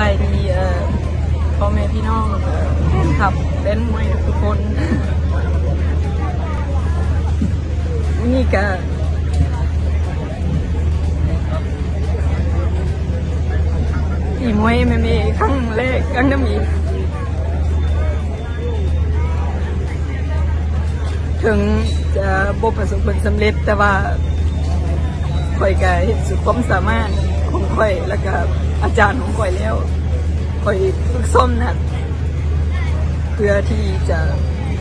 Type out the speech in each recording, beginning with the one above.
บายดีพ่อแม่พี่น้องเล่นขับเล่นมวยทุกคน นี่ก็อีมวยไม่มีครั้งแรกครั้งน้ำอีถึงจะบประสบผลสำเร็จแต่ว่าข่อยก็เห็นสุดความสามารถของข่อยแล้วก็อาจารย์ของข่อยแล้ว ข่อยฝึกซ้อมหนักเพื่อที่จะ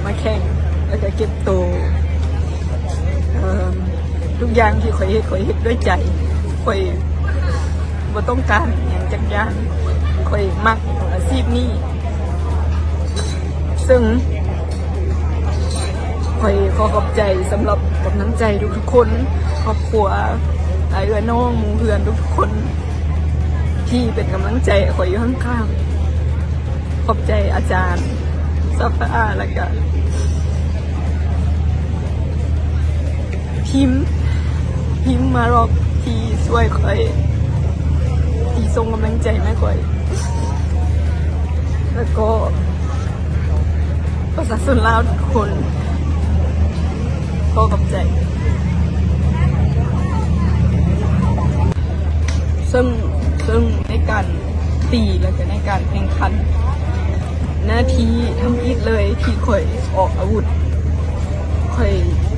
มาแข่งแล้วก็เก็บตัวทุกอย่างที่ข่อยเฮ็ดข่อยเฮ็ดด้วยใจข่อยบ่ต้องการอย่างจักย่างข่อยมักอาชีพนี้ ซึ่งขอยขอขอบใจสำหรับกำลังใจทุกๆคน ครอบครัวไอ้เอือน้องมูเพื่อนทุกๆคน ที่เป็นกำลังใจขอยอยู่ข้างๆขอบใจอาจารย์ซาฟาแล้วก็พิมพิมมารอกที่ช่วยคอยที่ส่งกำลังใจมาคอย แล้วก็ประชาชนลาวทุกคนขอขอบใจซึ่ง ซึ่งในการตีแล้วก็ในการแข่งขัน หน้าที่ทำอิดเลยที่ข่อยออกอาวุธข่อย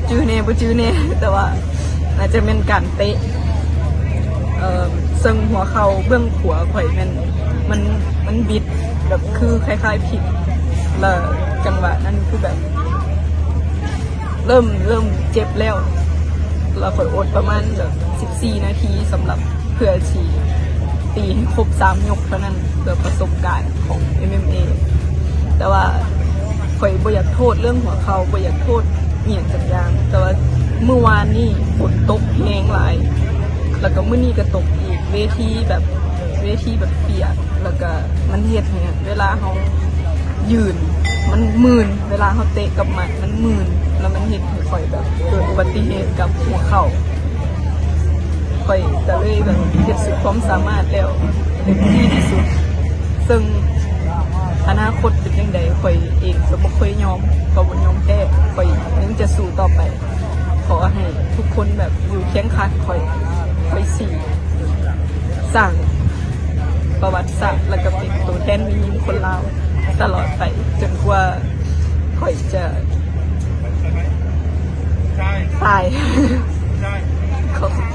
จื้อแน่บ่จื้อแน่แต่ว่าอาจจะเป็นการเตะเอ่อซึ่งหัวเข่าเบื้องขวาข่อยมันมันมันบิดแบบคือคล้ายๆผิดแล้วจังหวะนั้นคือแบบ เริ่มเริ่มเจ็บแล้วเราข่อยอดประมาณแบบ14 นาทีสำหรับเพื่อชี ครบสามยกเท่านั้นเพื่อประสบการณ์ของ MMA แต่ว่าข่อยบ่อยากโทษเรื่องหัวเขาบ่อยากโทษเหียนสัญญาง แต่ว่าเมื่อวานนี่ฝนตกแรงหลาย แล้วก็เมื้อนี้ก็ตกอีกเวทีแบบเวทีแบบเปียก แล้วก็มันเฮ็ดให้เวลาเขายืนมันมืนเวลาเขาเตะกับหมัดมันมืนแล้วมันเห็นข่อยแบบเกิดอุบัติเหตุกับหัวเข่า อยก็เลยแบบเก็บสุดความสามารถแล้วเต็มที่ที่สุด ซึ่งอนาคตเป็นยังไงข่อยเองก็บ่เคยยอมก็บ่ยอมแพ้ข่อยยังจะสู้ต่อไป ขอให้ทุกคนแบบอยู่เคียงข้างข่อยข่อยสี่สร้างประวัติศาสตร์แล้วก็เป็นตัวแทนวิญญาณคนลาวตลอดไป จนกว่าข่อยจะตายขอบคุณ